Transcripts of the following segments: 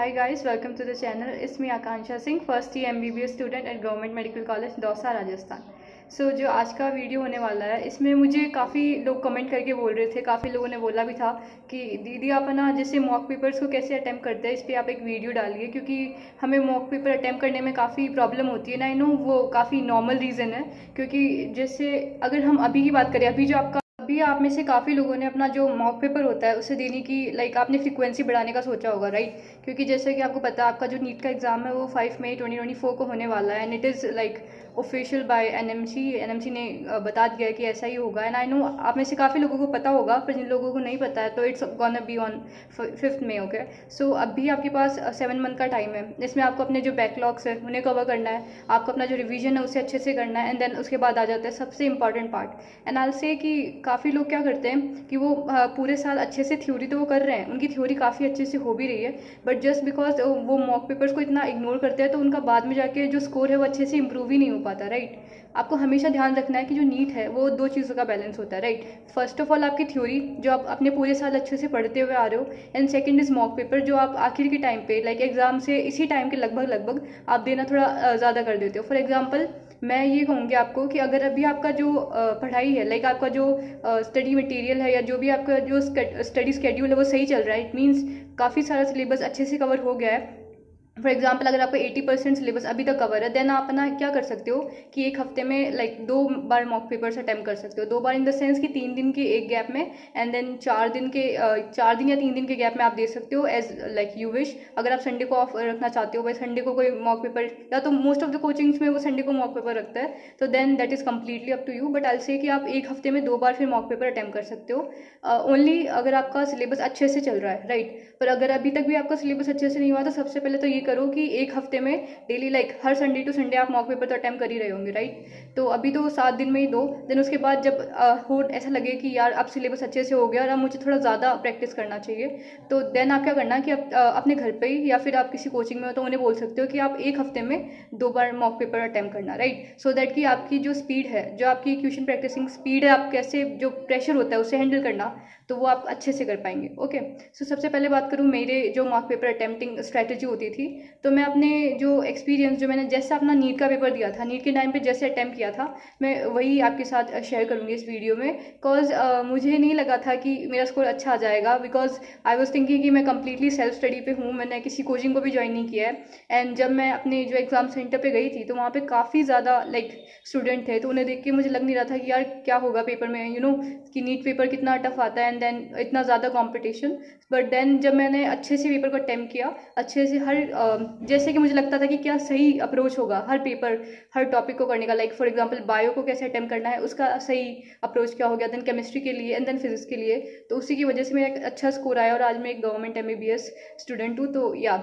hi guys, welcome to the channel. It's me Akansha Singh, first year MBBS student at Government Medical College, Dausa Rajasthan so so, जो आज का video होने वाला है इसमें मुझे काफ़ी लोग कमेंट करके बोल रहे थे काफ़ी लोगों ने बोला भी था कि दीदी आप ना जैसे मॉक पेपर्स को कैसे अटैम्प्ट करते हैं इस पर आप एक वीडियो डालिए क्योंकि हमें मॉक पेपर अटैम्प्ट करने में काफ़ी प्रॉब्लम होती है ना आई नो वो काफ़ी नॉर्मल रीज़न है क्योंकि जैसे अगर हम अभी की बात करें अभी जो आपका अभी आप में से काफ़ी लोगों ने अपना जो मॉक पेपर होता है, उसे देने की लाइक आपने फ्रीक्वेंसी बढ़ाने का सोचा होगा राइट क्योंकि जैसे कि आपको पता है, आपका जो नीट का एग्ज़ाम है, वो five May twenty twenty four को होने वाला है and it is like official by NMC NMC ने बता दिया है कि ऐसा ही होगा एंड आई नो आप में से काफ़ी लोगों को पता होगा, पर जिन लोगों को नहीं पता है तो it's gone be on fifth में ओके सो अभी आपके पास सेवन मंथ का टाइम है इसमें आपको अपने जो बैकलॉग्स है, उन्हें कवर करना है, आपको अपना जो रिविजन है, उसे अच्छे से करना है एंड देन उसके बाद आ जाता है सबसे इंपॉर्टेंट पार्ट एंड आल से कि काफ़ी लोग क्या करते हैं कि वो पूरे साल अच्छे से थ्योरी तो वो कर रहे हैं, उनकी थ्योरी काफ़ी अच्छे से हो भी रही है बट जस्ट बिकॉज़ वो मॉक पेपर्स को इतना इग्नोर करते हैं तो उनका बाद में जाके जो स्कोर है वो अच्छे से इंप्रूव ही नहीं हो पाता राइट आपको हमेशा ध्यान रखना है कि जो नीट है, वो दो चीज़ों का बैलेंस होता है राइट फ़र्स्ट ऑफ़ ऑल आपकी थ्योरी जो आप अपने पूरे साल अच्छे से पढ़ते हुए आ रहे हो and second is mock paper जो आप आखिर के टाइम पे लाइक एग्ज़ाम से इसी टाइम के लगभग लगभग आप देना थोड़ा ज़्यादा कर देते हो। फॉर एग्ज़ाम्पल मैं ये कहूँगी आपको कि अगर अभी आपका जो पढ़ाई है लाइक आपका जो स्टडी मटेरियल है या जो भी आपका जो स्टडी स्केड्यूल है वो सही चल रहा है इट मीन्स काफ़ी सारा सिलेबस अच्छे से कवर हो गया है। फॉर एग्ज़ाम्पल अगर आपका एटी परसेंट सिलेबस अभी तक कवर है देन आप ना क्या कर सकते हो कि एक हफ़्ते में लाइक like, दो बार मॉक पेपर्स अटैम्प्ट कर सकते हो। दो बार इन द सेंस कि तीन दिन के एक गैप में एंड देन चार दिन के चार दिन या तीन दिन के गैप में आप दे सकते हो एज लाइक यू विश अगर आप संडे को ऑफ़ रखना चाहते हो भाई संडे को कोई मॉक पेपर या तो मोस्ट ऑफ़ द कोचिंग्स में वो संडे को मॉक पेपर रखता है तो then that is completely up to you but I say कि आप एक हफ़्ते में दो बार फिर मॉक पेपर अटैम्प्ट कर सकते हो। ओनली uh, अगर आपका सिलेबस अच्छे से चल रहा है राइट right? पर अगर अभी तक भी आपका सिलेबस अच्छे से नहीं हुआ तो सबसे पहले तो ये करो कि एक हफ़्ते में डेली लाइक हर संडे टू संडे आप मॉक पेपर तो अटैम्प्ट कर ही रहे होंगे राइट तो अभी तो सात दिन में ही दो देन उसके बाद जब आ, हो ऐसा लगे कि यार अब सिलेबस अच्छे से हो गया और अब मुझे थोड़ा ज़्यादा प्रैक्टिस करना चाहिए तो देन आप क्या करना कि आप अपने घर पर ही या फिर आप किसी कोचिंग में हो तो उन्हें बोल सकते हो कि आप एक हफ़्ते में दो बार मॉक पेपर अटैम्प्ट करना राइट सो दैट कि आपकी जो स्पीड है जो आपकी क्वेश्चन प्रैक्टिसिंग स्पीड है आप कैसे जो प्रेशर होता है उसे हैंडल करना तो वो आप अच्छे से कर पाएँगे ओके? सो सबसे पहले बात करूँ मेरे जो मॉक पेपर अटैम्प्टिंग स्ट्रैटेजी होती थी तो मैं अपने जो एक्सपीरियंस जो मैंने जैसे अपना नीट का पेपर दिया था नीट के टाइम पे जैसे अटैम्प्ट किया था मैं वही आपके साथ शेयर करूँगी इस वीडियो में। बिकॉज़ uh, मुझे नहीं लगा था कि मेरा स्कोर अच्छा आ जाएगा बिकॉज़ आई वॉज़ थिंकिंग कि मैं कम्प्लीटली सेल्फ स्टडी पर हूँ मैंने किसी कोचिंग को भी ज्वाइन नहीं किया है। एंड जब मैं अपने जो एग्ज़ाम सेंटर पर गई थी तो वहाँ पर काफ़ी ज़्यादा लाइक स्टूडेंट थे तो उन्हें देख के मुझे लग नहीं रहा था कि यार क्या होगा पेपर में यू नो कि नीट पेपर कितना टफ आता है। एंड देन इतना ज़्यादा कॉम्पिटिशन बट देन जब मैंने अच्छे से पेपर को अटैम्प्ट किया, अच्छे से हर जैसे कि मुझे लगता था कि क्या सही अप्रोच होगा हर पेपर हर टॉपिक को करने का. लाइक फॉर एग्जांपल बायो को कैसे अटैम्प्ट करना है, उसका सही अप्रोच क्या हो गया? देन केमिस्ट्री के लिए एंड देन फिजिक्स के लिए. तो उसी की वजह से मेरा एक अच्छा स्कोर आया और आज मैं एक गवर्नमेंट एम स्टूडेंट हूँ. तो या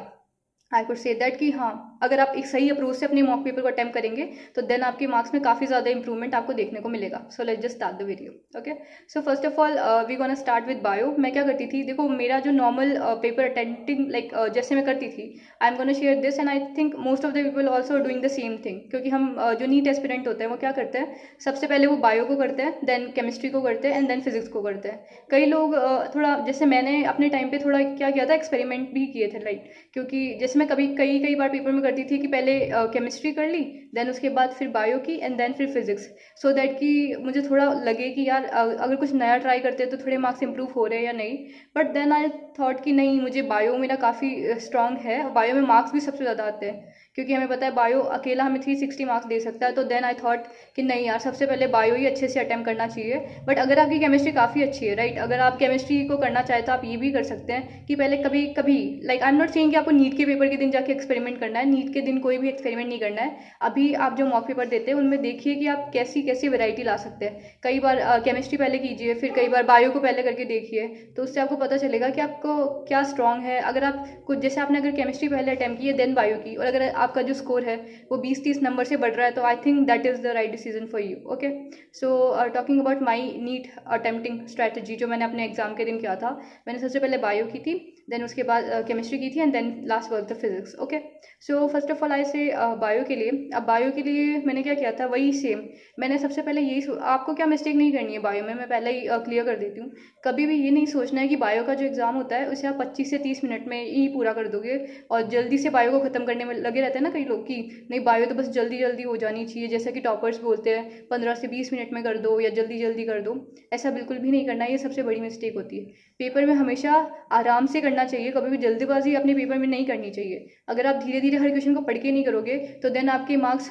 आई कुड से दैट कि हाँ अगर आप एक सही अप्रोच से अपने मॉक पेपर को अटैम्प्ट करेंगे तो देन आपके मार्क्स में काफ़ी ज़्यादा इंप्रूवमेंट आपको देखने को मिलेगा। So let just start the video okay so first of all we gonna start with bio मैं क्या करती थी? देखो मेरा जो नॉर्मल पेपर अटेंडिंग लाइक जैसे मैं करती थी I'm gonna share this and I think most of the people also doing the same thing क्योंकि हम uh, जो नीट एस्पिरेंट होते हैं वो क्या करते हैं? सबसे पहले वो बायो को करते हैं देन केमिस्ट्री को करते हैं एंड देन फिजिक्स को करते हैं। कई लोग uh, थोड़ा जैसे मैंने अपने टाइम पर थोड़ा क्या किया था? एक्सपेरिमेंट भी किए थे लाइक क्योंकि जैसे मैं कभी कई कई बार पेपर में करती थी कि पहले केमिस्ट्री uh, कर ली देन उसके बाद फिर बायो की एंड देन फिर फिजिक्स सो दैट कि मुझे थोड़ा लगे कि यार अगर कुछ नया ट्राई करते हैं तो थोड़े मार्क्स इंप्रूव हो रहे हैं या नहीं. बट देन आई थॉट कि नहीं मुझे बायो मेरा काफ़ी स्ट्रॉन्ग है बायो में मार्क्स भी सबसे ज़्यादा आते हैं. क्योंकि हमें पता है बायो अकेला हमें थ्री सिक्सटी मार्क्स दे सकता है तो देन आई थॉट कि नहीं यार, सबसे पहले बायो ही अच्छे से अटैम्प्ट करना चाहिए। बट अगर आपकी केमिस्ट्री काफ़ी अच्छी है राइट अगर आप केमिस्ट्री को करना चाहे तो आप ये भी कर सकते हैं कि पहले कभी कभी like I am not saying कि आपको नीट के पेपर के दिन जाके एक्सपेरिमेंट करना है, नीट के दिन कोई भी एक्सपेरिमेंट नहीं करना है। अभी आप जो मॉक पेपर देते हैं, उनमें देखिए कि आप कैसी कैसी वेराइटी ला सकते हैं। कई बार केमिस्ट्री पहले कीजिए, फिर कई बार बायो को पहले करके देखिए तो उससे आपको पता चलेगा कि आपको क्या स्ट्रॉन्ग है। अगर आप कुछ, जैसे आपने अगर केमिस्ट्री पहले अटैम्प्ट की है देन बायो की, और अगर आपका जो स्कोर है वो बीस तीस नंबर से बढ़ रहा है तो I think that is the right decision for you okay so talking about my NEET attempting strategy जो मैंने अपने एग्ज़ाम के दिन किया था मैंने सबसे पहले बायो की थी देन उसके बाद केमिस्ट्री uh, की थी and then last work the physics okay so first of all I say bio के लिए अब बायो के लिए मैंने क्या किया था वही सेम मैंने सबसे पहले यही आपको क्या मिस्टेक नहीं करनी है बायो में मैं पहले ही क्लियर uh, कर देती हूँ। कभी भी ये नहीं सोचना है कि बायो का जो एग्ज़ाम होता है उसे आप पच्चीस से तीस मिनट में ही पूरा कर दोगे और जल्दी से बायो को ख़त्म करने में लगे रहते हैं ना कई लोग की, नहीं बायो तो बस जल्दी जल्दी हो जानी चाहिए, जैसा कि टॉपर्स बोलते हैं, पंद्रह से बीस मिनट में कर दो या जल्दी जल्दी कर दो, ऐसा बिल्कुल भी नहीं करना, ये सबसे बड़ी मिस्टेक होती है। पेपर में हमेशा आराम से करना चाहिए, कभी भी जल्दीबाजी अपने पेपर में नहीं करनी चाहिए। अगर आप धीरे धीरे हर क्वेश्चन को पढ़ के नहीं करोगे तो देन आपके मार्क्स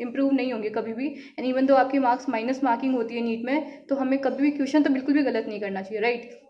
इंप्रूव नहीं होंगे कभी भी एंड इवन दो आपके मार्क्स माइनस मार्किंग होती है नीट में तो हमें कभी भी क्वेश्चन तो बिल्कुल भी गलत नहीं करना चाहिए right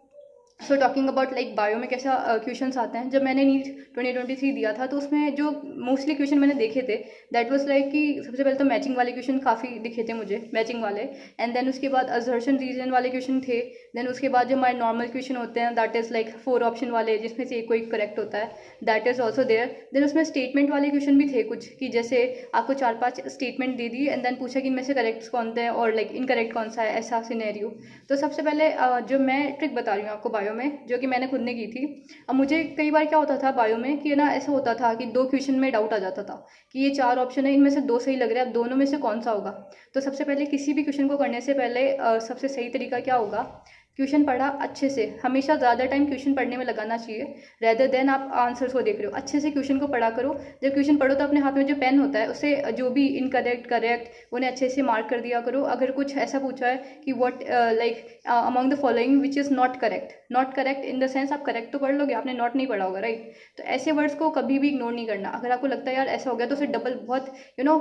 so talking about like bio में कैसा क्वेश्चन uh, आते हैं जब मैंने नीट ट्वेंटी ट्वेंटी थ्री दिया था तो उसमें जो मोस्टली क्वेश्चन मैंने देखे थे दैट वाज लाइक कि सबसे पहले तो मैचिंग वाले क्वेश्चन काफ़ी दिखे थे मुझे मैचिंग वाले एंड देन उसके बाद अजर्शन रीजन वाले क्वेश्चन थे देन उसके बाद जो हमारे नॉर्मल क्वेश्चन होते हैं that is like four option वाले, जिसमें से एक कोई करेक्ट होता है that is also there then उसमें स्टेटमेंट वाले क्वेश्चन भी थे कुछ, कि जैसे आपको चार पाँच स्टेटमेंट दे दी एंड देन पूछा कि इनमें से करेक्ट कौन थे और लाइक इनकरेक्ट कौन सा है, ऐसा सीनेरियो तो सबसे पहले जो मैं ट्रिक बता रही हूँ आपको बायो में, जो कि मैंने खुद ने की थी. अब मुझे कई बार क्या होता था बायो में, कि ना ऐसा होता था कि दो क्वेश्चन में डाउट आ जाता था, कि ये चार ऑप्शन है, इनमें से दो सही लग रहे हैं, अब दोनों में से कौन सा होगा? तो सबसे पहले किसी भी क्वेश्चन को करने से पहले सबसे सही तरीका क्या होगा? क्वेश्चन पढ़ा अच्छे से। हमेशा ज़्यादा टाइम क्वेश्चन पढ़ने में लगाना चाहिए। रेदर देन आप आंसर्स को देख रहे हो। अच्छे से क्वेश्चन को पढ़ा करो। जब क्वेश्चन पढ़ो तो अपने हाथ में जो पेन होता है, उसे जो भी इनकरेक्ट करेक्ट उन्हें अच्छे से मार्क कर दिया करो। अगर कुछ ऐसा पूछा है कि what like among the following which is not correct not correct in the sense आप करेक्ट तो पढ़ लोगे, आपने नॉट नहीं पढ़ा होगा राइट तो ऐसे वर्ड्स को कभी भी इग्नोर नहीं करना। अगर आपको लगता है, यार, ऐसा हो गया तो उसे डबल बहुत यू नो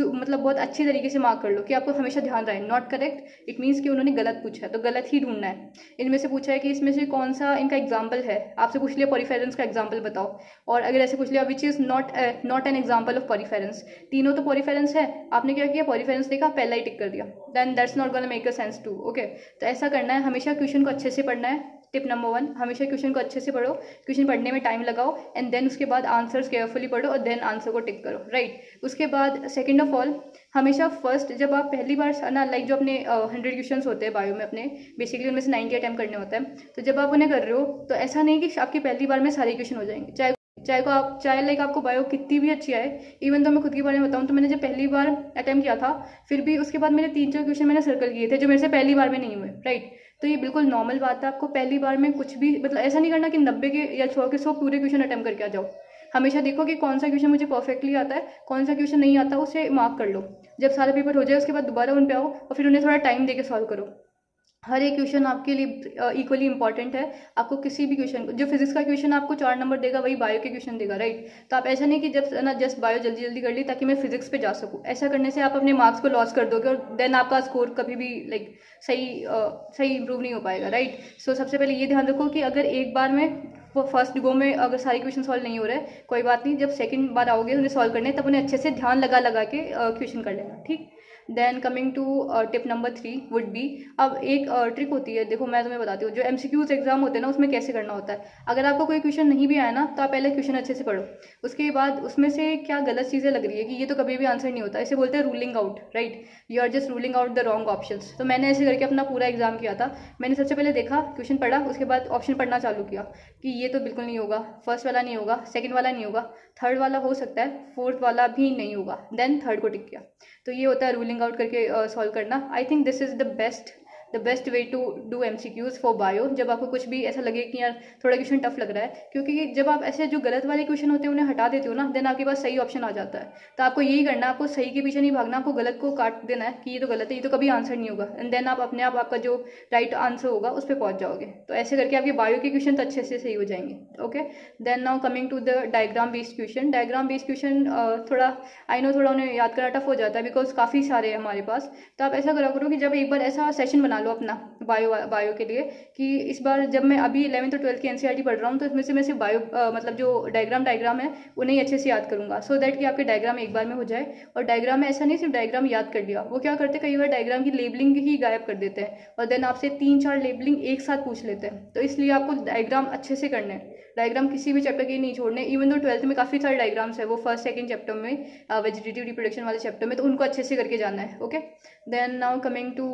मतलब बहुत अच्छी तरीके से मार्क कर लो कि आपको हमेशा ध्यान रहे। नॉट करेक्ट इट मीन्स कि उन्होंने गलत पूछा तो गलत ही ढूंढना है। इनमें से पूछा है कि इसमें से कौन सा इनका एग्ज़ाम्पल है? आपसे पूछ लिया पॉरीफेरेंस का एग्ज़ाम्पल बताओ। और अगर ऐसे पूछ लिया which is not not an example of poriferans तीनों तो पॉरीफेरेंस है। आपने क्या किया? पॉरीफेरेंस देखा, पहला ही टिक कर दिया। Then that's not gonna make a sense to okay तो ऐसा करना है, हमेशा क्वेश्चन को अच्छे से पढ़ना है। टिप नंबर वन, हमेशा क्वेश्चन को अच्छे से पढ़ो, क्वेश्चन पढ़ने में टाइम लगाओ एंड देन उसके बाद आंसर्स केयरफुली पढ़ो और देन आंसर को टिक करो राइट right? उसके बाद सेकेंड ऑफ़ ऑल हमेशा फ़र्स्ट जब आप पहली बार ना लाइक जो अपने हंड्रेड क्वेश्चन होते हैं बायो में अपने बेसिकली उनमें से नाइन्टी अटैम्प करने होते हैं तो जब आप उन्हें कर रहे हो तो ऐसा नहीं कि आपकी पहली बार में सारे क्वेश्चन हो जाएँगे, चाहे चाहे को आप, चाहे लाइक आपको बायो कितनी भी अच्छी आए इवन तो मैं खुद के बारे में बताऊँ तो मैंने जब पहली बार अटैम्प्ट किया था, फिर भी उसके बाद मेरे तीन चार क्वेश्चन मैंने सर्कल किए थे, जो मेरे से पहली बार में नहीं हुए राइट तो ये बिल्कुल नॉर्मल बात है। आपको पहली बार में कुछ भी मतलब ऐसा नहीं करना कि नब्बे के या सौ के सौ पूरे क्वेश्चन अटैम्प्ट करके आ जाओ। हमेशा देखो कि कौन सा क्वेश्चन मुझे परफेक्टली आता है, कौन सा क्वेश्चन नहीं आता, उसे मार्क कर लो। जब सारा पेपर हो जाए, उसके बाद दोबारा उन पर आओ और फिर उन्हें थोड़ा टाइम दे सॉल्व करो। हर एक क्वेश्चन आपके लिए इक्वली इंपॉर्टेंट है। आपको किसी भी क्वेश्चन जो फिजिक्स का क्वेश्चन आपको चार नंबर देगा वही बायो के क्वेश्चन देगा राइट तो आप ऐसा नहीं कि जब ना जस्ट बायो जल्दी जल्दी कर ली ताकि मैं फिजिक्स पे जा सकूँ। ऐसा करने से आप अपने मार्क्स को लॉस कर दोगे और देन आपका स्कोर कभी भी लाइक सही आ, सही इंप्रूव नहीं हो पाएगा राइट सो so, सबसे पहले ये ध्यान रखो कि अगर एक बार में वो फ़र्स्ट गो में अगर सारे क्वेश्चन सॉल्व नहीं हो रहे कोई बात नहीं जब सेकंड बार आओगे उन्हें सॉल्व करने तब उन्हें अच्छे से ध्यान लगा लगा के क्वेश्चन कर लेना ठीक? Then coming to tip number three would be अब एक ट्रिक uh, होती है देखो मैं तुम्हें बताती हूँ जो एम एग्ज़ाम होते हैं ना उसमें कैसे करना होता है? अगर आपको कोई क्वेश्चन नहीं भी आया ना तो आप पहले क्वेश्चन अच्छे से पढ़ो। उसके बाद उसमें से क्या गलत चीज़ें लग रही है कि ये तो कभी भी आंसर नहीं होता इसे बोलते हैं ruling out right you are just ruling out the wrong option तो मैंने ऐसे करके अपना पूरा एग्ज़ाम किया था। मैंने सबसे पहले देखा क्वेश्चन पढ़ा उसके बाद ऑप्शन पढ़ना चालू किया कि ये तो बिल्कुल नहीं होगा फ़र्स्ट वाला नहीं होगा सेकेंड वाला नहीं होगा थर्ड वाला हो सकता है फोर्थ वाला भी नहीं होगा देन थर्ड को टिक किया। तो ये होता है रूलिंग आउट करके सॉल्व करना। I think this is the best the best way to do M C Qs for bio जब आपको कुछ भी ऐसा लगे कि यार, थोड़ा क्वेश्चन टफ लग रहा है, क्योंकि जब आप ऐसे जो गलत वाले क्वेश्चन होते हैं, उन्हें हटा देते हो ना देन आपके पास सही ऑप्शन आ जाता है। तो आपको यही करना आपको सही के पीछे नहीं भागना, आपको गलत को काट देना है कि ये तो गलत है, ये तो कभी आंसर नहीं होगा। एंड देन आप अपने आप, आपका जो राइट आंसर होगा, उस पर पहुँच जाओगे। तो ऐसे करके आपके बायो के क्वेश्चन तो अच्छे से सही हो जाएँगे okay then now coming to the diagram based question diagram based question थोड़ा आई नो थोड़ा उन्हें याद करना टफ हो जाता है बिकॉज़ काफ़ी सारे हैं हमारे पास। तो आप ऐसा करा करो कि जब एक बार ऐसा सेशन बना लो अपना बायो बायो के लिए कि इस बार जब मैं अभी इलेवंथ और ट्वेल्थ की एन पढ़ रहा हूँ तो इसमें से मैं सिर्फ़ बायो मतलब जो डायग्राम डायग्राम है, उन्हें अच्छे से याद करूँगा। सो दैट कि आपके डायग्राम एक बार में हो जाए। और डायग्राम में ऐसा नहीं, सिर्फ़ डायग्राम याद कर लिया। वो क्या करते कई बार डायग्राम की लेबलिंग ही गायब कर देते हैं। और देन आपसे तीन चार लेबलिंग एक साथ पूछ लेते हैं। तो इसलिए आपको डायग्राम अच्छे से करने हैं। डायग्राम किसी भी चैप्टर के नहीं छोड़ने। इवन दो ट्वेल्थ में काफ़ी सारे डायग्राम्स है, वो फ़र्स्ट सेकंड चैप्टर में वेजिटेटिव रिप्रोडक्शन वाले चैप्टर में तो उनको अच्छे से करके जाना है। Okay then now coming to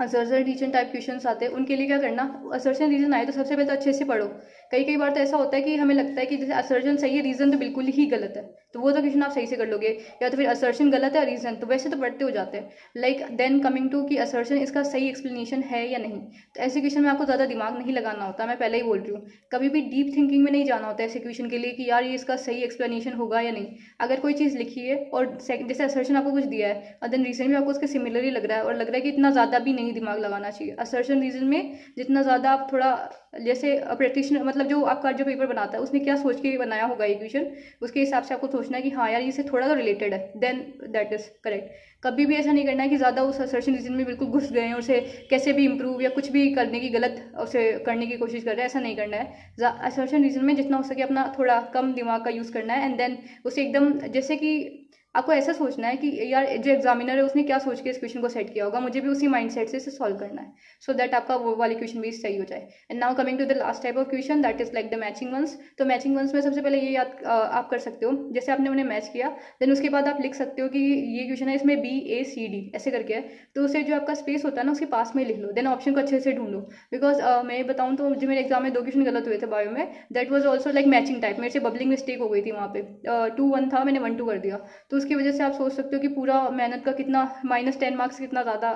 assertion reason type question आते हैं, उनके लिए क्या करना? असर्शन रीजन आए तो सबसे पहले तो अच्छे से पढ़ो। कई कई बार तो ऐसा होता है कि हमें लगता है कि जैसे असर्जन सही है रीज़न तो बिल्कुल ही गलत है। तो वो तो क्वेश्चन आप सही से कर लोगे, या तो फिर असर्शन गलत है रीज़न तो वैसे तो पढ़ते हो जाते हैं। लाइक देन कमिंग टू कि असर्शन इसका सही एक्सप्लेनेशन है या नहीं। तो ऐसे क्वेश्चन में आपको ज़्यादा दिमाग नहीं लगाना होता, मैं पहले ही बोल रही हूँ। कभी भी डीप थिंकिंग में नहीं जाना होता ऐसे क्वेश्चन के लिए कि यार ये इसका सही एक्सप्लेनेशन होगा या नहीं। अगर कोई चीज़ लिखी है और जैसे असर्शन आपको कुछ दिया है, और देन रीज़न भी आपको उसके सिमिलर ही लग रहा है, और लग रहा है कि इतना ज़्यादा भी नहीं दिमाग लगाना चाहिए। असर्शन रीज़न में जितना ज़्यादा आप थोड़ा, जैसे प्रैक्टिशनर मतलब जो आपका जो पेपर बनाता है, उसने क्या सोच के बनाया होगा ये क्वेश्चन उसके हिसाब से आपको सोचना है कि हाँ यार इससे थोड़ा तो रिलेटेड है। देन दैट इज़ करेक्ट कभी भी ऐसा नहीं करना है कि ज़्यादा उस असर्शन रीजन में बिल्कुल घुस गए हैं उसे कैसे भी इंप्रूव या कुछ भी करने की गलत, उसे करने की कोशिश कर रहे हैं, ऐसा नहीं करना है। असर्शन रीजन में जितना हो सके अपना थोड़ा कम दिमाग का यूज़ करना है एंड देन उसे एकदम, जैसे कि आपको ऐसा सोचना है कि यार जो एग्जामिनर है उसने क्या सोच के इस क्वेश्चन को सेट किया होगा? मुझे भी उसी माइंड सेट से इसे सॉल्व करना है। सो so दैट आपका वो वाले क्वेश्चन भी सही हो जाए। And now coming to the last type of question that is like the matching ones तो मैचिंग वंस में सबसे पहले ये याद आप कर सकते हो। जैसे आपने उन्हें मैच किया देन उसके बाद आप लिख सकते हो कि ये क्वेश्चन है इसमें बी ए सी डी ऐसे करके है। तो उसे जो आपका स्पेस होता है ना उसके पास में लिख लो। देन ऑप्शन को अच्छे से ढूंढो। बिकॉज़ uh, मैं बताऊँ तो जो मेरे एग्ज़ाम में दो क्वेश्चन गलत हुए थे बायो में। That was also like matching type मेरे से बबलिंग मिस्टेक हो गई थी वहाँ पे। टू वन था मैंने वन टू कर दिया। तो उसकी वजह से आप सोच सकते हो कि पूरा मेहनत का कितना माइनस टेन मार्क्स कितना ज़्यादा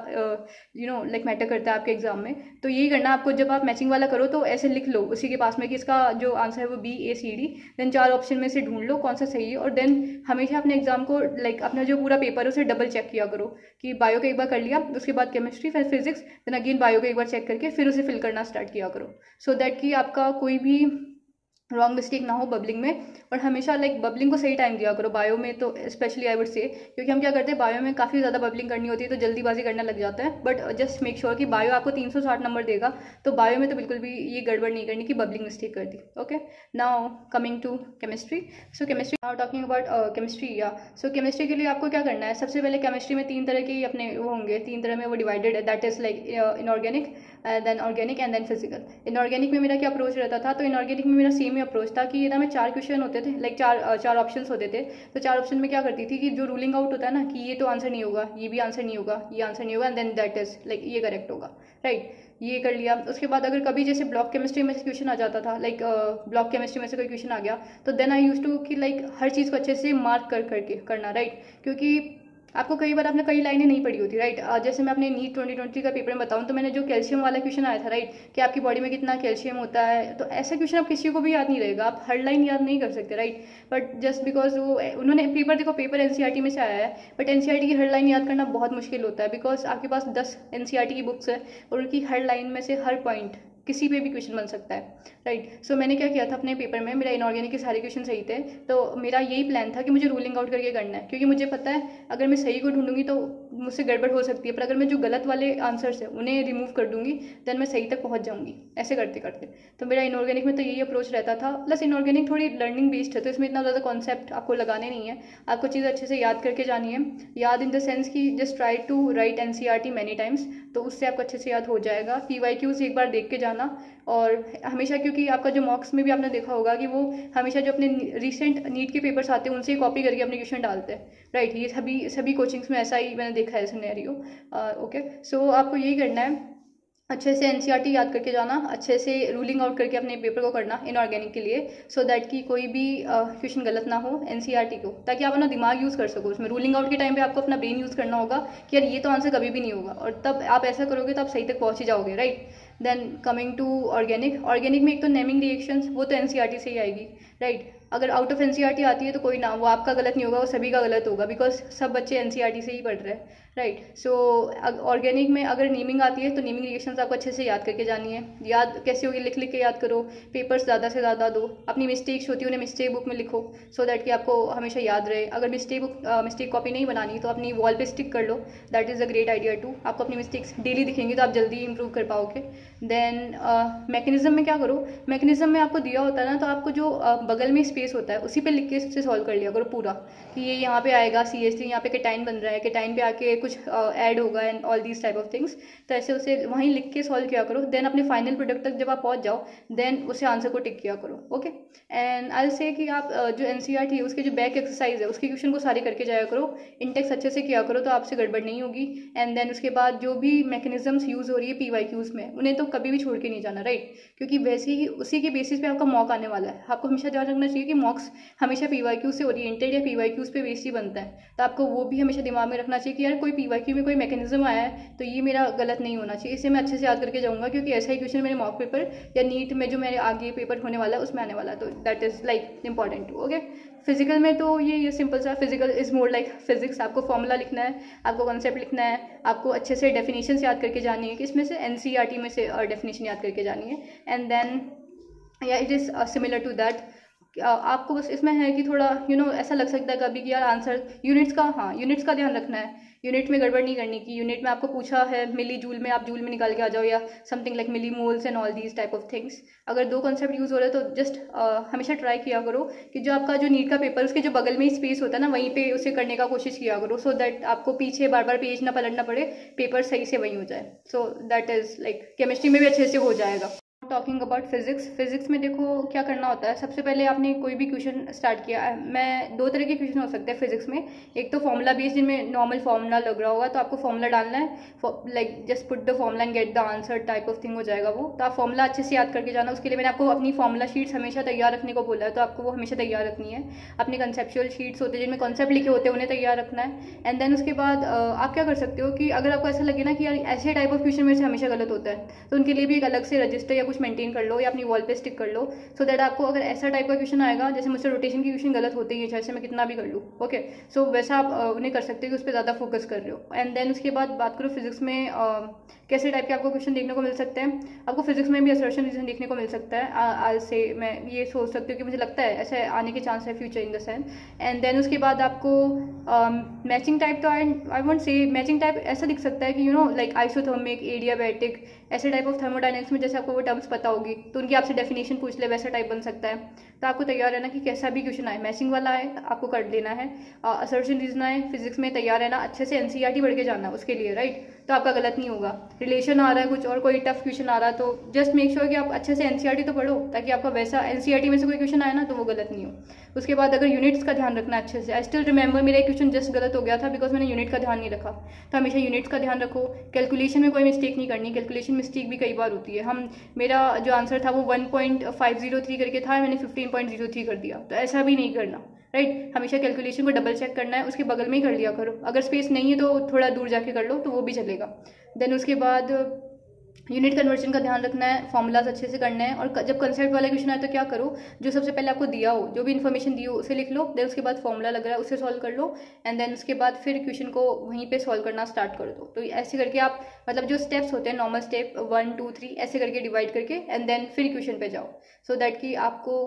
यू नो लाइक मैटर करता है आपके एग्ज़ाम में। तो यही करना आपको जब आप मैचिंग वाला करो तो ऐसे लिख लो उसी के पास में कि इसका जो आंसर है वो B A C D then चार ऑप्शन में से ढूंढ लो कौन सा सही है और देन हमेशा अपने एग्ज़ाम को लाइक अपना जो पूरा पेपर है उसे डबल चेक किया करो कि बायो का एक बार कर लिया, उसके बाद केमिस्ट्री फिर फिजिक्स देन अगेन बायो का एक बार चेक करके फिर उसे फिल करना स्टार्ट किया करो। सो so दैट कि आपका कोई भी रॉन्ग मिस्टेक ना हो बबलिंग में और हमेशा लाइक बबलिंग को सही टाइम दिया करो। बायो में तो स्पेशली आई वुड से क्योंकि हम क्या करते हैं बायो में काफ़ी ज़्यादा बबलिंग करनी होती है तो जल्दीबाजी करना लग जाता है। बट जस्ट मेक श्योर कि बायो आपको 360 नंबर देगा तो बायो में तो बिल्कुल भी ये गड़बड़ नहीं करनी कि बबलिंग मिस्टेक कर दी okay now coming to chemistry so chemistry now talking about chemistry या सो केमिस्ट्री के लिए आपको क्या करना है? सबसे पहले केमिस्ट्री में तीन तरह के अपने वो होंगे। तीन तरह में वो डिवाइडेड है that is like inorganic then organic and then physical inorganic में मेरा क्या अप्रोच रहता था? तो इनऑर्गेनिक में मेरा सेम ही अप्रोच था कि ये ना में चार क्वेश्चन होते थे लाइक चार चार ऑप्शन होते थे। तो चार ऑप्शन में क्या करती थी कि जो रूलिंग आउट होता है ना, कि ये तो आंसर नहीं होगा, ये भी आंसर नहीं होगा, ये आंसर नहीं होगा and then that is like ये करेक्ट होगा राइट ये कर लिया। उसके बाद अगर कभी जैसे ब्लॉक केमिस्ट्री में से क्वेश्चन आ जाता था लाइक ब्लॉक केमिस्ट्री में से कोई क्वेश्चन आ गया तो देन आई यूज़ टू कि लाइक हर चीज़ को अच्छे से मार्क कर, करके, करना राइट right? क्योंकि आपको कई बार आपने कई लाइनें नहीं पढ़ी होती राइट जैसे मैं अपने नीट ट्वेंटी ट्वेंटी का पेपर में बताऊँ तो मैंने जो कैल्शियम वाला क्वेश्चन आया था राइट कि आपकी बॉडी में कितना कैल्शियम होता है तो ऐसा क्वेश्चन आप किसी को भी याद नहीं रहेगा, आप हर लाइन याद नहीं कर सकते राइट बट जस्ट बिकॉज़ वो, उन्होंने पेपर देखो पेपर एन e में से आया है बट एन e की हर लाइन याद करना बहुत मुश्किल होता है बिकॉज़ आपके पास दस एन e की बुक्स है और उनकी हर लाइन में से हर पॉइंट किसी पे भी क्वेश्चन बन सकता है राइट right? सो so, मैंने क्या किया था अपने पेपर में मेरा इनऑर्गेनिक के सारे क्वेश्चन सही थे तो मेरा यही प्लान था कि मुझे रूलिंग आउट करके करना है क्योंकि मुझे पता है अगर मैं सही को ढूंढूँगी तो मुझसे गड़बड़ हो सकती है, पर अगर मैं जो गलत वाले आंसर्स है, उन्हें रिमूव कर दूँगी देन मैं सही तक पहुँच जाऊँगी। ऐसे करते करते। तो मेरा इनऑर्गेनिक में तो यही अप्रोच रहता था। प्लस इनऑर्गेनिक थोड़ी लर्निंग बेस्ड है तो इसमें इतना ज़्यादा कॉन्सेप्ट आपको लगाने नहीं है। आपको चीज़ अच्छे से याद करके जानी है। याद इन द सेंस कि just try to write N C R T many times तो उससे आपको अच्छे से याद हो जाएगा। पी वाई क्यूज़ एक बार देख के जाना। और हमेशा, क्योंकि आपका जो मॉक्स में भी आपने देखा होगा कि वो हमेशा जो अपने रिसेंट नीट के पेपर्स आते हैं, उनसे ही कॉपी करके अपने क्वेश्चन डालते हैं। राइट ये सभी सभी कोचिंग्स में ऐसा ही मैंने देखा है सिनेरियो ओके सो आपको यही करना है, अच्छे से एन e याद करके जाना, अच्छे से रूलिंग आउट करके अपने पेपर को करना इनऑर्गेनिक के लिए सो so दैट कि कोई भी क्वेश्चन गलत ना हो एन e को, ताकि आप अपना दिमाग यूज़ कर सको। उसमें रूलिंग आउट के टाइम पे आपको अपना ब्रेन यूज़ करना होगा कि यार ये तो आंसर कभी भी नहीं होगा, और तब आप ऐसा करोगे तो आप सही तक पहुँच ही जाओगे right then coming to organic organic में एक तो नेमिंग रिएक्शंस वो तो एन e से ही आएगी राइट right? अगर आउट ऑफ़ एन आती है तो कोई ना, वो आपका गलत नहीं होगा, वो सभी का गलत होगा बिकॉज़ सब बच्चे एन से ही पढ़ रहे हैं राइट सो ऑर्गेनिक में अगर नीमिंग आती है तो नीमिंग रिएक्शन आपको अच्छे से याद करके जानी है। याद कैसे होगी, लिख लिख के याद करो। पेपर्स ज़्यादा से ज़्यादा दो। अपनी मिस्टेक्स होती है, उन्हें मिस्टेक बुक में लिखो सो so दैट कि आपको हमेशा याद रहे। अगर मिस्टेक बुक मिस्टेक कॉपी नहीं बनानी तो अपनी वॉल पे स्टिक कर लो। That is a great idea to आपको अपनी मिस्टेक्स डेली दिखेंगी तो आप जल्दी इंप्रूव कर पाओगे। देन मैकेनिज्म में क्या करो? मैकेनिज्म में आपको दिया होता है ना तो आपको जो बगल में स्पेस होता है, उसी पर लिख के उससे सॉल्व कर लिया करो पूरा। कि ये यहाँ पे आएगा सी एस टी यहाँ पे केटाइन बन रहा है। केटाइन पे आके कुछ ऐड uh, होगा and all these type of things तो ऐसे उसे वहीं लिख के सॉल्व किया करो देन अपने फाइनल प्रोडक्ट तक जब आप पहुँच जाओ देन उसे आंसर को टिक किया करो ओके एंड आई से कि आप जो एन सी आर टी उसके जो बैक एक्सरसाइज है उसके क्वेश्चन को सारे करके जाया करो इंटेक्स अच्छे से किया करो तो आपसे गड़बड़ नहीं होगी एंड देन उसके बाद जो भी मैकेनिज्म्स यूज़ हो रही है पी वाई क्यूज़ में उन्हें तो कभी भी छोड़ के नहीं जाना राइट क्योंकि वैसे ही उसी के बेसिस पे आपका मॉक आने वाला है। आपको हमेशा ध्यान रखना चाहिए कि मॉक्स हमेशा पी वाई क्यू से ओरिएंटेड या पी वाई क्यूज़ पे बेस ही बनता है। तो आपको वो भी हमेशा दिमाग में रखना चाहिए कि यार कोई पी वाई क्यू में कोई मैकेनिज्म आया है तो ये मेरा गलत नहीं होना चाहिए। इसे मैं अच्छे से याद करके जाऊँगा क्योंकि ऐसा ही क्वेश्चन मेरे मॉक पेपर या नीट में जो मेरे आगे पेपर होने वाला है उसमें आने वाला है। तो that is like important okay physical में तो ये ये सिंपल सा physical is more like physics आपको फॉर्मूला लिखना है आपको कॉन्सेप्ट लिखना है आपको अच्छे से डेफिनेशन याद करके जानी है कि इसमें से एन e में से डेफिनेशन याद करके जानी है। एंड देन या it is similar to that आपको बस इसमें है कि थोड़ा यू you नो know, ऐसा लग सकता है कभी कि यार आंसर यूनिट्स का हाँ यूनिट्स का ध्यान रखना है। यूनिट में गड़बड़ नहीं करनी की। यूनिट में आपको पूछा है, मिली जूल में आप जूल में निकाल के आ जाओ या something like milli moles and all these type of things अगर दो कॉन्सेप्ट यूज़ हो रहे हैं तो जस्ट हमेशा ट्राई किया करो कि जो आपका जो नीट का पेपर उसके जो बगल में स्पेस होता है ना, वहीं पर उसे करने का कोशिश किया करो सो दैट आपको पीछे बार बार पेज ना पलटना पड़े पेपर सही से वहीं हो जाए। So that is like chemistry में भी अच्छे से हो जाएगा। टॉकिंग अबाउट फिजिक्स फिजिक्स में देखो क्या करना होता है। सबसे पहले आपने कोई भी क्वेश्चन स्टार्ट किया मैं दो तरह के क्वेश्चन हो सकते हैं फिजिक्स में। एक तो फॉर्मूला बेस्ड जिनमें नॉर्मल फॉर्मूला लग रहा होगा तो आपको फॉर्मूला डालना है। Like just put the formula and get the answer type of thing हो जाएगा वो। तो आप फॉर्मूला अच्छे से याद करके जाना। उसके लिए मैंने आपको अपनी फॉर्मूला शीट्स हमेशा तैयार रखने को बोला है तो आपको वो हमेशा तैयार रखनी है। अपने कंसेप्चुअल शीट्स होते हैं, जिनमें कॉन्सेप्ट लिखे होते हैं, उन्हें तैयार रखना है। एंड देन उसके बाद आप क्या कर सकते हो कि अगर आपको ऐसा लगे ना कि यार ऐसे टाइप ऑफ़ क्वेश्चन मेरे से हमेशा गलत होता है तो उनके लिए भी एक अलग से रजिस्टर या कुछ मेंटेन कर लो या अपनी वॉल पे स्टिक कर लो सो so दैट आपको अगर ऐसा टाइप का क्वेश्चन आएगा, जैसे मुझसे रोटेशन की क्वेश्चन गलत होते ही है जैसे मैं कितना भी कर लूँ ओके सो वैसा आप उन्हें कर सकते हो कि उस पर ज़्यादा फोकस कर रहे हो। एंड देन उसके बाद बात करो फिजिक्स में कैसे टाइप के आपको क्वेश्चन देखने को मिल सकते हैं। आपको फिजिक्स में भी असर्शन रीजन देखने को मिल सकता है। आज से मैं ये सोच सकती हूँ कि मुझे लगता है ऐसे आने के चांस है future in the sense and then उसके बाद आपको मैचिंग टाइप तो I I want say matching type ऐसा दिख सकता है कि you know like isothermic adiabatic ऐसे टाइप ऑफ़ थर्मोडाइनमिक्स में जैसे आपको वो टर्म्स पता होगी तो उनकी आपसे डेफिनेशन पूछ ले, वैसा टाइप बन सकता है। तो आपको तैयार रहना कि कैसा भी क्वेश्चन आए मैचिंग वाला आए, आपको कर लेना है। असर्शन रीजन आए फिजिक्स में तैयार रहना, अच्छे से एनसीईआरटी बढ़ के जाना उसके लिए राइट तो आपका गलत नहीं होगा। रिलेशन आ रहा है, कुछ और कोई टफ क्वेश्चन आ रहा है तो जस्ट मेक श्योर कि आप अच्छे से एनसीईआरटी तो पढ़ो, ताकि आपका वैसा एनसीईआरटी में से कोई क्वेश्चन आए ना तो वो गलत नहीं हो। उसके बाद अगर यूनिट्स का ध्यान रखना अच्छे से आई स्टिल रिमेंबर मेरा क्वेश्चन जस्ट गलत हो गया था बिकॉज़ मैंने यूनिट का ध्यान नहीं रखा। तो हमेशा यूनिट्स का ध्यान रखो। कैलकुलेशन में कोई मिस्टेक नहीं करनी। कैलकुलेशन मिस्टेक भी कई बार होती है। हम, मेरा जो आंसर था वो वन करके था, मैंने फिफ्टीन कर दिया। तो ऐसा भी नहीं करना। राइट हमेशा कैलकुलेशन को डबल चेक करना है, उसके बगल में ही कर लिया करो। अगर स्पेस नहीं है तो थोड़ा दूर जाके कर लो तो वो भी चलेगा। देन उसके बाद यूनिट कन्वर्जन का ध्यान रखना है फॉर्मूलाज अच्छे से करना है और जब कंसेप्ट वाला क्वेश्चन आए तो क्या करो? जो सबसे पहले आपको दिया हो, जो भी इन्फॉर्मेशन दी हो, उसे लिख लो देन उसके बाद फॉर्मूला लग रहा है, उसे सॉल्व कर लो एंड देन उसके बाद फिर क्वेश्चन को वहीं पे सॉल्व करना स्टार्ट कर दो। तो ऐसे करके आप मतलब जो स्टेप्स होते हैं normal step one two three ऐसे करके डिवाइड करके एंड देन फिर क्वेश्चन पर जाओ। सो so दैट कि आपको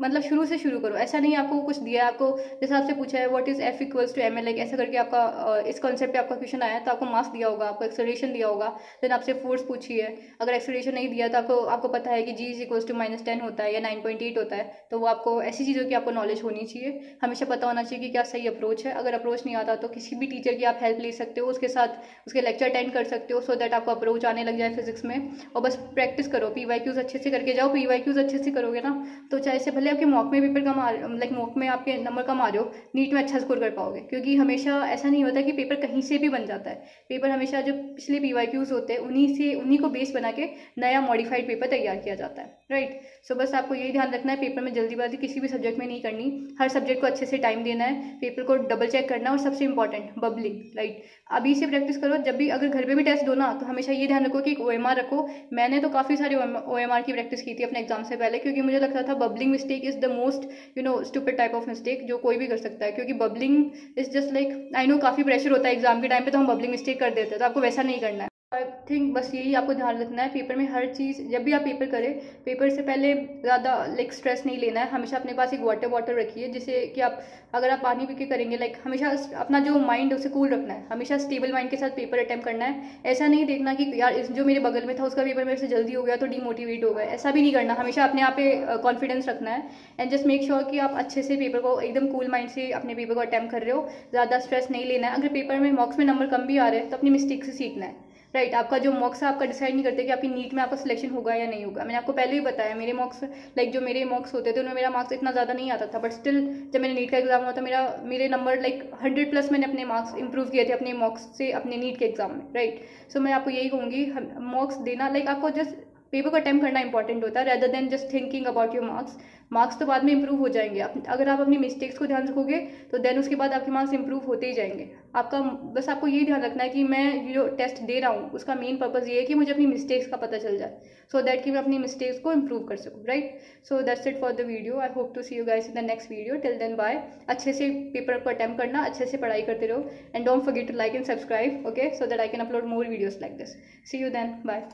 मतलब शुरू से शुरू करो। ऐसा नहीं आपको कुछ दिया आपको जैसे आपसे पूछा है what is F equals to M L ऐसा करके आपका इस कॉन्सेप्ट आपका क्वेश्चन आया तो आपको मार्क्स दिया होगा, आपको एक्सलेशन दिया होगा देन आपसे फोर्स पूछी है। अगर एक्सलेशन नहीं दिया तो आपको आपको पता है कि G is equals to minus ten होता है या नाइन पॉइंट एट होता है तो वो आपको ऐसी चीज़ों की आपको नॉलेज होनी चाहिए। हमेशा पता होना चाहिए कि क्या सही अप्रोच है। अगर अप्रोच नहीं आता तो किसी भी टीचर की आप हेल्प ले सकते हो, उसके साथ, उसके लेक्चर अटेंड कर सकते हो सो दैट आपको अप्रोच आने लग जाए फिजिक्स में। और बस प्रैक्टिस करो पी वाई क्यूज़ अच्छे से करके जाओ। पी वाई क्यूज़ अच्छे से करोगे ना तो चाहे से भले आपके मॉक में पेपर कम आ लाइक मॉक में आपके नंबर कम आ रहे हो नीट में अच्छा स्कोर कर पाओगे। क्योंकि हमेशा ऐसा नहीं होता कि पेपर कहीं से भी बन जाता है। पेपर हमेशा जो पिछले पी होते हैं, उन्हीं से, उन्हीं को बेस बना के नया मॉडिफाइड पेपर तैयार किया जाता है राइट सो बस आपको यही ध्यान रखना है पेपर में जल्दीबाजी किसी भी सब्जेक्ट में नहीं करनी। हर सब्जेक्ट को अच्छे से टाइम देना है। पेपर को डबल चेक करना और सबसे इंपॉर्टेंट बबलिंग राइट अभी से प्रैक्टिस करो, जब भी अगर घर पे भी टेस्ट दो ना तो हमेशा ये ध्यान रखो कि एक ओ रखो। मैंने तो काफ़ी सारे ओ की प्रैक्टिस की थी अपने एग्ज़ाम से पहले, क्योंकि मुझे लगता था bubbling mistake is the most you know stupid type of mistake जो कोई भी कर सकता है। क्योंकि bubbling is just like I know काफ़ी प्रेशर होता है एग्ज़ाम के टाइम पे तो हम बबलिंग मिस्टेक कर देते हैं तो आपको वैसा नहीं करना है। आई थिंक बस यही आपको ध्यान रखना है पेपर में हर चीज़, जब भी आप पेपर करें पेपर से पहले ज़्यादा लाइक स्ट्रेस नहीं लेना है। हमेशा अपने पास एक वाटर बॉटल रखिए जिससे कि आप, अगर आप पानी पी के करेंगे लाइक हमेशा अपना जो माइंड उसे कूल रखना है। हमेशा स्टेबल माइंड के साथ पेपर अटैम्प्ट करना है। ऐसा नहीं देखना कि, यार जो मेरे बगल में था, उसका पेपर मेरे से जल्दी हो गया तो डीमोटिवेट हो गया। ऐसा भी नहीं करना। हमेशा अपने आप पे कॉन्फिडेंस रखना है। एंड जस्ट मेक श्योर कि आप अच्छे से पेपर को एकदम कूल माइंड से अपने पेपर को अटैम्प्ट कर रहे हो। ज़्यादा स्ट्रेस नहीं लेना है। अगर पेपर में मॉक्स में नंबर कम भी आ रहे हैं तो अपनी मिस्टेक से सीखना है। राइट आपका जो मॉक्स है आपका डिसाइड नहीं करते कि आपकी नीट में आपका सिलेक्शन होगा या नहीं होगा। मैंने आपको पहले ही बताया मेरे मॉक्स लाइक जो मेरे मॉक्स होते थे उनमें मेरा मार्क्स इतना ज़्यादा नहीं आता था बट स्टिल जब मैंने नीट का एग्ज़ाम हुआ था मेरा मेरे नंबर लाइक हंड्रेड प्लस मैंने अपने मार्क्स इंप्रूव किए थे अपने मॉक्स से अपने नीट के एग्ज़ाम में राइट सो so, मैं आपको यही कहूँगी मॉक्स देना लाइक आपको जस्ट पेपर को अटैम्प्ट करना इंपॉर्टेंट होता है rather than just thinking about your marks marks तो बाद में इंप्रूव हो जाएँगे। अगर आप अपनी मिस्टेक्स को ध्यान रखोगे तो देन उसके बाद आपके मार्क्स इंप्रूव होते ही जाएँगे। आपका बस आपको ये ध्यान रखना है कि मैं जो टेस्ट दे रहा हूँ, उसका मेन पर्पज़ ये है कि मुझे अपनी मिस्टेक्स का पता चल जाए सो दैट कि मैं अपनी मिस्टेक्स को इम्प्रूव कर सकूँ right so that's it for the video I hope to see you guys in the next video till then bye अच्छे से पेपर को अटैम्प्ट करना, अच्छे से पढ़ाई करते रहो and don't forget to like and subscribe okay so that I can upload more videos like this see you then bye